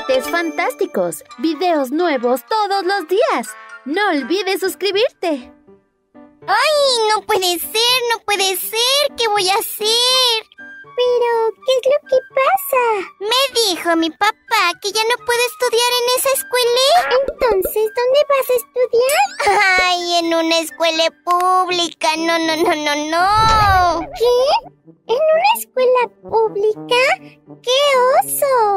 Juguetes fantásticos, videos nuevos todos los días. No olvides suscribirte. ¡Ay, no puede ser, no puede ser! ¿Qué voy a hacer? Pero, ¿qué es lo que pasa? Me dijo mi papá que ya no puedo estudiar en esa escuela. Entonces, ¿dónde vas a estudiar? Ay, en una escuela pública. No, no, no, no, no. ¿Qué? ¿En una escuela pública? ¡Qué oso!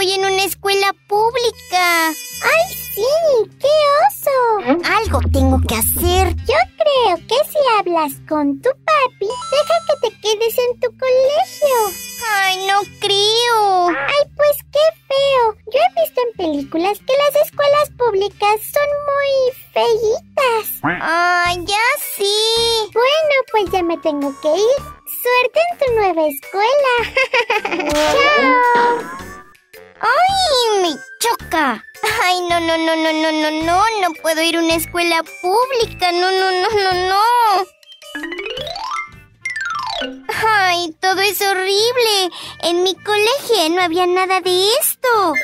Voy en una escuela pública. ¡Ay, sí! ¡Qué oso! Algo tengo que hacer. Yo creo que si hablas con tu papi, deja que te quedes en tu colegio. Ay, no creo. Ay, pues qué feo. Yo he visto en películas que las escuelas públicas son muy feitas. Ay, ya sí. Bueno, pues ya me tengo que ir. Suerte en tu nueva escuela. ¡Chao! ¡Ay, me choca! Ay, no, no, no, no, no, no, no, no puedo ir a una escuela pública. No, no, no, no, no. Ay, todo es horrible. En mi colegio no había nada de esto.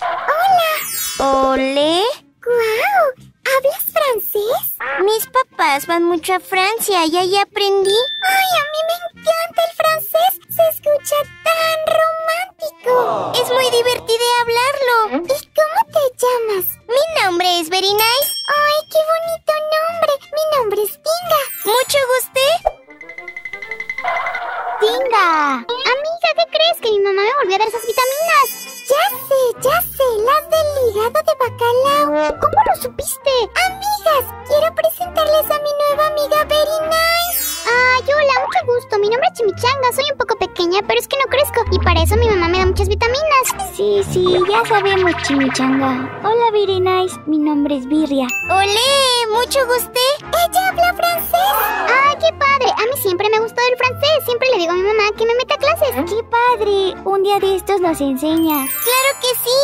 Hola. ¿Ole? ¡Guau! ¿Hablas francés? Mis papás van mucho a Francia y ahí aprendí. ¡Ay, a mí me encanta el francés! Se escucha tan romántico. Es muy divertido hablarlo. ¿Y cómo te llamas? Mi nombre es Very Nice. ¡Ay, qué bonito nombre! Mi nombre es Tinga. Mucho guste. ¡Tinga! Amiga, ¿qué crees? Que mi mamá me volvió a dar esas vitaminas. Ya sé, ya sé, las del hígado de bacalao. ¿Cómo lo supiste? Amigas, quiero presentarles a mi nueva amiga Very Nice. Ay, hola, mucho gusto. Mi nombre es Chimichanga. Soy un poco pequeña, pero es que no crezco. Y para eso mi mamá me da muchas vitaminas. Sí, sí, ya sabemos, Chimichanga. Hola, Very Nice. Mi nombre es Birria. Olé, mucho guste. ¡Ella ¡Qué padre! Un día de estos nos enseñas. Claro que sí.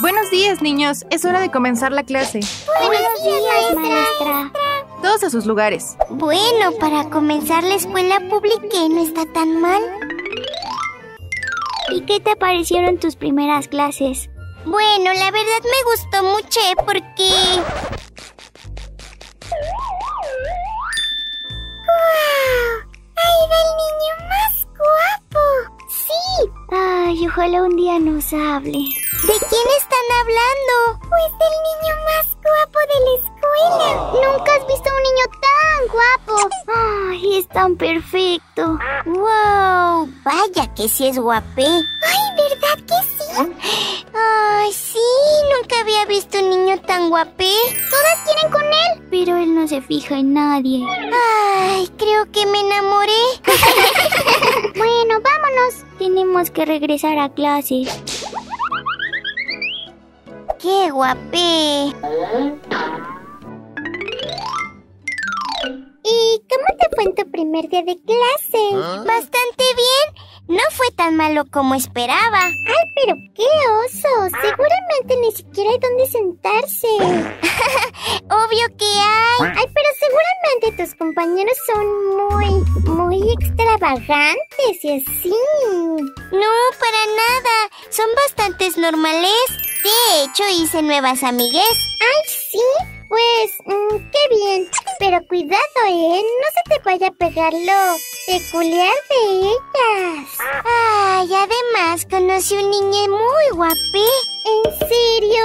Buenos días, niños. Es hora de comenzar la clase. Buenos días, maestra. Todos a sus lugares. Bueno, para comenzar la escuela pública no está tan mal. ¿Y qué te parecieron tus primeras clases? Bueno, la verdad me gustó mucho ¿eh? porque... el niño más guapo! ¡Sí! Ay, ojalá un día nos hable. ¿De quién están hablando? Pues del niño más guapo de la escuela. Nunca has visto un niño tan guapo. Ay, es tan perfecto. ¡Wow! Vaya que sí es guapé. ¡Ay, verdad que sí! Ay, sí, nunca había visto un niño tan guapé. Quieren con él. Pero él no se fija en nadie. Ay, creo que me enamoré. Bueno, vámonos. Tenemos que regresar a clases. ¡Qué guapé! ¿Y cómo te fue en tu primer día de clase? Bastante bien. No fue tan malo como esperaba. Ay, pero qué oso. Seguramente ni siquiera hay dónde sentarse. Obvio que hay. Ay, pero seguramente tus compañeros son muy, muy extravagantes y así. No, para nada. Son bastantes normales. De hecho, hice nuevas amigues. Ay, sí. Pues, mm, qué bien. Pero cuidado, ¿eh? No se te vaya a pegar lo peculiar de ellas. Ay, además conocí un niño muy guapé. ¿En serio?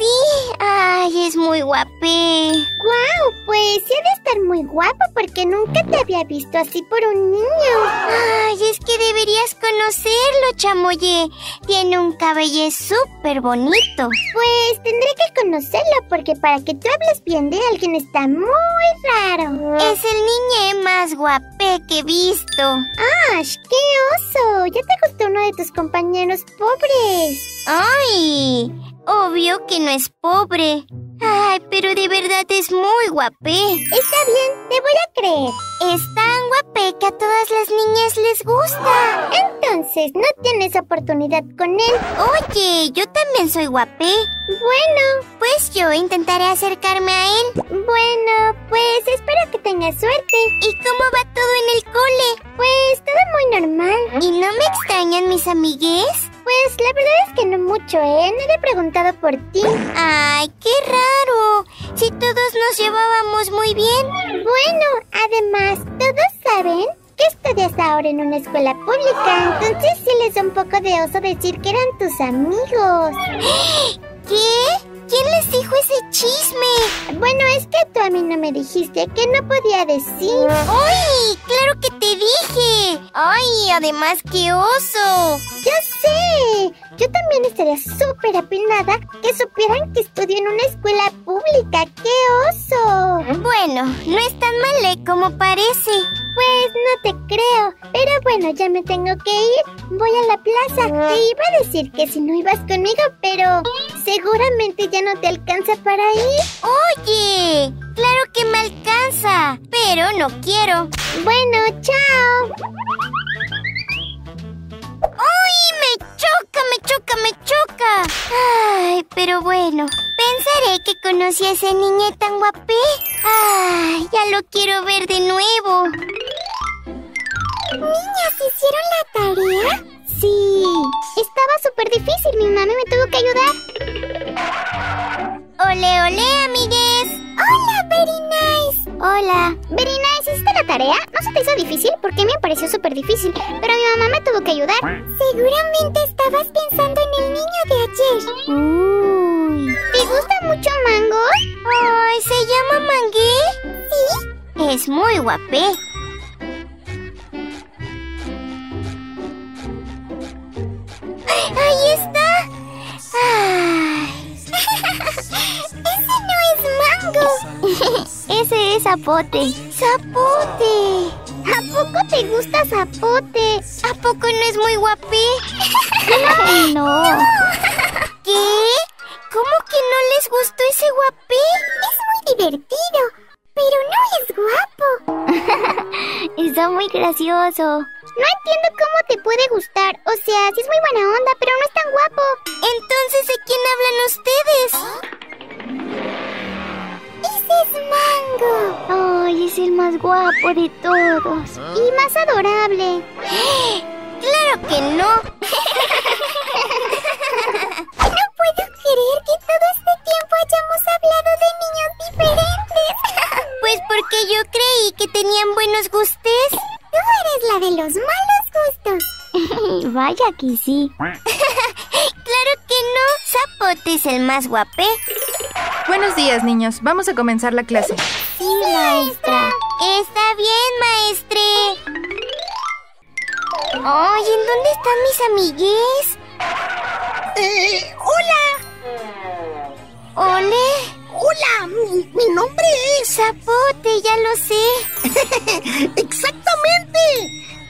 Sí, ay, es muy guapé. ¡Guau! Pues sí ha de estar muy guapo porque nunca te había visto así por un niño. Ay, es que deberías conocerlo, chamoye. Tiene un cabello súper bonito. Pues tendré que conocerlo porque para que tú hables bien de alguien está muy raro. Es el niño más guapé que he visto. ¡Ash! ¡Qué oso! Ya te gustó uno de tus compañeros pobres. Ay, obvio que no es pobre. Ay, pero de verdad es muy guapé. Está bien, te voy a creer. Es tan guapé que a todas las niñas les gusta. Entonces no tienes oportunidad con él. Oye, yo también soy guapé. Bueno, Pues yo intentaré acercarme a él. bueno, pues espero que tengas suerte. ¿Y cómo va todo en el cole? Pues todo muy normal. ¿Y no me extrañan mis amigues? Pues la verdad es que no mucho, ¿eh? No le he preguntado por ti. Ay, qué raro. Si todos nos llevábamos muy bien. Bueno, además, todos saben que estudias ahora en una escuela pública, entonces sí les da un poco de oso decir que eran tus amigos. ¿Qué? ¿Quién les dijo ese chisme? Bueno, es que tú a mí no me dijiste que no podía decir. ¡Ay! ¡Claro que te dije! ¡Ay! Además, qué oso. ¡Ya sé! Yo también estaría súper apenada que supieran que estudio en una escuela pública. ¡Qué oso! Bueno, no es tan mal ¿eh? como parece. Pues no te creo. Pero bueno, ya me tengo que ir. Voy a la plaza. Te iba a decir que si no ibas conmigo, pero seguramente ya no te alcanza para ir. Oye, claro que me alcanza, pero no quiero. Bueno, chao. ¡Ay! Me choca, me choca, me choca. Ay, pero bueno, pensaré que conocí a ese niño tan guapé. Ay, ya lo quiero ver de nuevo. Niñas, ¿hicieron la tarea? Sí. Estaba súper difícil. Mi mami me tuvo que ayudar. Ole, ole, amigues. Hola, Very Nice. Hola. Very Nice, ¿hiciste la tarea? ¿No se te hizo difícil? Porque me pareció súper difícil. Pero mi mamá me tuvo que ayudar. Seguramente estabas pensando en el niño de ayer. Uy. ¿Te gusta mucho Mango? Ay, ¿se llama Mangué? Sí. Es muy guapé. Ese es Zapote. ¡Zapote! ¿A poco te gusta Zapote? ¿A poco no es muy guapé? Ay, no. ¿Qué? ¿Cómo que no les gustó ese guapé? Es muy divertido, pero no es guapo. Está muy gracioso. No entiendo cómo te puede gustar. O sea, sí es muy buena onda, pero no es tan guapo. Entonces, ¿de quién hablan ustedes? Ese es Mango. Ay, es el más guapo de todos. Y más adorable. ¡Claro que no! No puedo creer que todo este tiempo hayamos hablado de niños diferentes. Pues porque yo creí que tenían buenos gustes. Tú eres la de los malos gustos. Vaya que sí. ¡Claro que no! Zapote es el más guapé. Buenos días, niños. Vamos a comenzar la clase. Sí, maestra. Está bien, maestre. Ay, ¿en dónde están mis amigues? Eh, hola, ¿Ole? hola, mi, mi nombre es... Zapote, ya lo sé. Exactamente.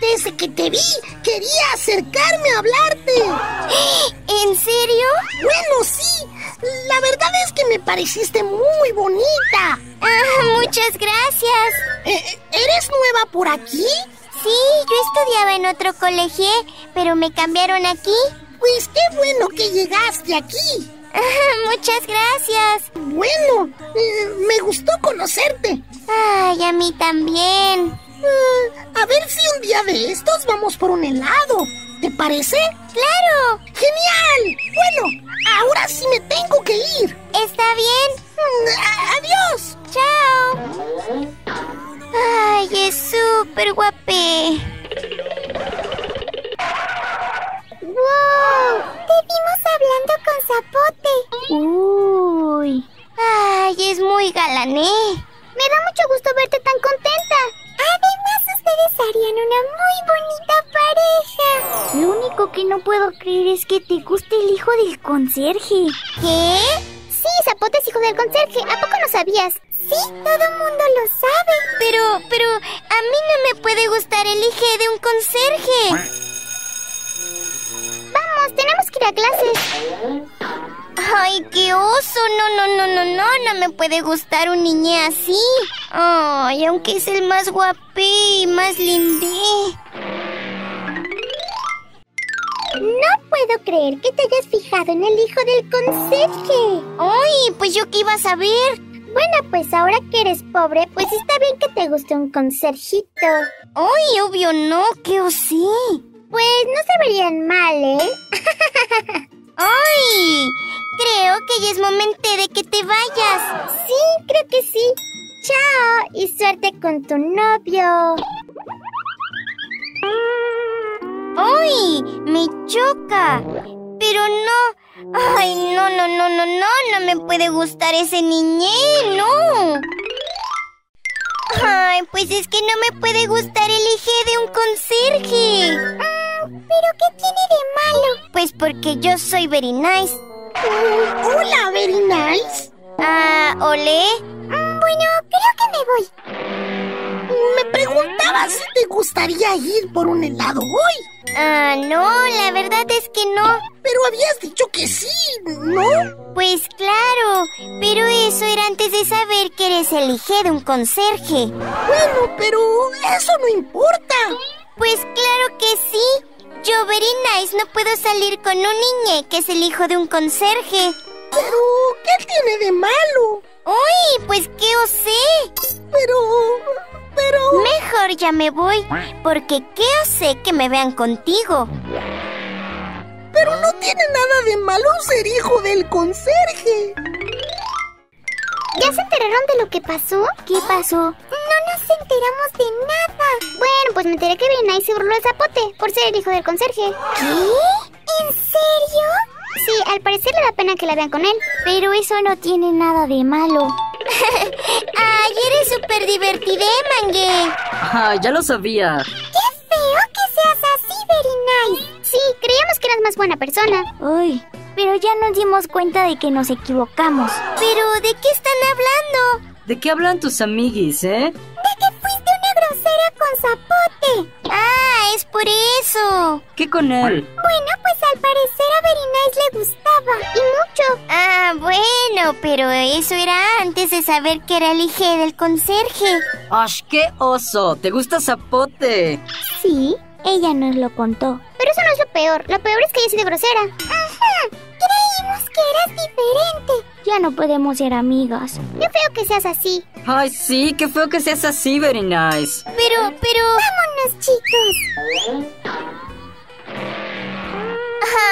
Desde que te vi, quería acercarme a hablarte. ¿En serio? Bueno, sí, la verdad es que me pareciste muy bonita. Ah, muchas gracias. Eh, ¿Eres nueva por aquí? Sí, yo estudiaba en otro colegio, pero me cambiaron aquí. Pues qué bueno que llegaste aquí. Ah, muchas gracias. Bueno, eh, me gustó conocerte. Ay, a mí también. Ah, a ver si un día de estos vamos por un helado. ¿Te parece? ¡Claro! ¡Genial! Bueno, ahora sí me tengo que ir. ¿Está bien? A- ¡Adiós! ¡Chao! Ay, es súper guapé. ¡Wow! Te vimos hablando con Zapote. Uy. Ay, es muy galané. Me da mucho gusto verte tan contenta. Además, único que no puedo creer es que te guste el hijo del conserje. ¿Qué? Sí, Zapote es hijo del conserje. ¿A poco no sabías? Sí, todo el mundo lo sabe. Pero, pero, a mí no me puede gustar el hijo de un conserje. Vamos, tenemos que ir a clases. Ay, qué oso. No, no, no, no, no. No me puede gustar un niño así. Ay, aunque es el más guapé y más lindé. No puedo creer que te hayas fijado en el hijo del conserje. Ay, pues yo qué iba a saber. Bueno, pues ahora que eres pobre, pues está bien que te guste un conserjito. Ay, obvio no, ¿qué o sí? Pues no se verían mal, ¿eh? ¡Ay! Creo que ya es momento de que te vayas. Sí, creo que sí. Chao y suerte con tu novio. ¡Ay! Me choca. Pero no. Ay, no, no, no, no, no. No me puede gustar ese niñé, no. Ay, pues es que no me puede gustar el hijo de un conserje. ¿Pero qué tiene de malo? Pues porque yo soy very nice. Hola, very nice. Ah, ¿olé? Mm, bueno, creo que me voy. Me preguntaba si te gustaría ir por un helado hoy. Ah, no, la verdad es que no. Pero habías dicho que sí, ¿no? Pues claro, pero eso era antes de saber que eres el hijo de un conserje. Bueno, pero eso no importa. Pues claro que sí. Yo, very nice, no puedo salir con un niñe que es el hijo de un conserje. Pero, ¿qué tiene de malo? ¡Uy! Pues qué os sé. Pero, pero... Mejor ya me voy, porque qué sé que me vean contigo. Pero no tiene nada de malo ser hijo del conserje. ¿Ya se enteraron de lo que pasó? ¿Qué pasó? No nos enteramos de nada. Bueno, pues me enteré que Nice se burló de Zapote por ser el hijo del conserje. ¿Qué? ¿En serio? Sí, al parecer le da pena que la vean con él. Pero eso no tiene nada de malo. ¡Ay, eres súper divertida, Mangue! Ah, ya lo sabía. ¡Qué feo que seas así, Very Nice! Sí, creíamos que eras más buena persona. Uy, pero ya nos dimos cuenta de que nos equivocamos. ¿Pero de qué están hablando? ¿De qué hablan tus amiguis, eh? De que fuiste una grosera con Zapote. Ah, es por eso. ¿Qué con él? Bueno, pues al parecer a Nice le gustaba. Y mucho. Ah, bueno, pero eso era antes de saber que era el hijo del conserje. ¡Ash, qué oso! ¿Te gusta Zapote? Sí, ella nos lo contó. Pero eso no es lo peor. Lo peor es que haya sido grosera. Ajá. Creímos que eras diferente. Ya no podemos ser amigas. Qué feo que seas así. Ay, sí, qué feo que seas así, very nice. Pero, pero... Vámonos, chicos.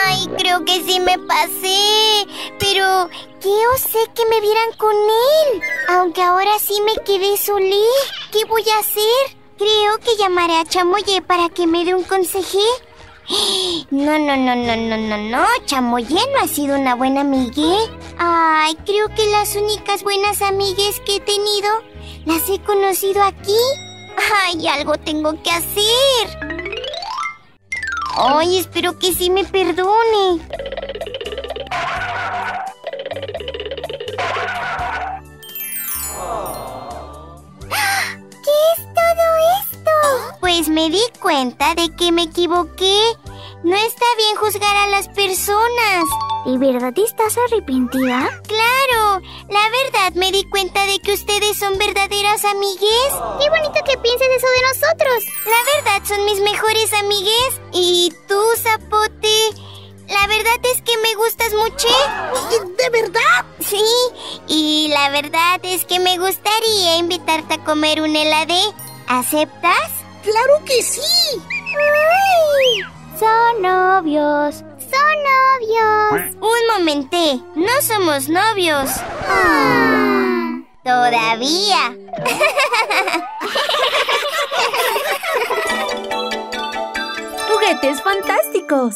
Ay, creo que sí me pasé. Pero, ¿qué os sé que me vieran con él? Aunque ahora sí me quedé solé. ¿Qué voy a hacer? Creo que llamaré a Chamoye para que me dé un conseje. No, no, no, no, no, no, no. Chamoye no ha sido una buena amigue. Ay, creo que las únicas buenas amigues que he tenido las he conocido aquí. Ay, algo tengo que hacer. Ay, espero que sí me perdone. ¿Qué es todo esto? Pues me di cuenta de que me equivoqué. No está bien juzgar a las personas. ¿De verdad estás arrepentida? Claro, la verdad me di cuenta de que ustedes son verdaderas amigues. Qué bonito que pienses eso de nosotros. La verdad son mis mejores amigues. Y tú, Zapote, la verdad es que me gustas mucho. ¿De verdad? Sí, y la verdad es que me gustaría invitarte a comer un helade. ¿Aceptas? ¡Claro que sí! ¡Uy! Son novios. Son novios. Un momenté, no somos novios. Ah. Todavía. Juguetes fantásticos.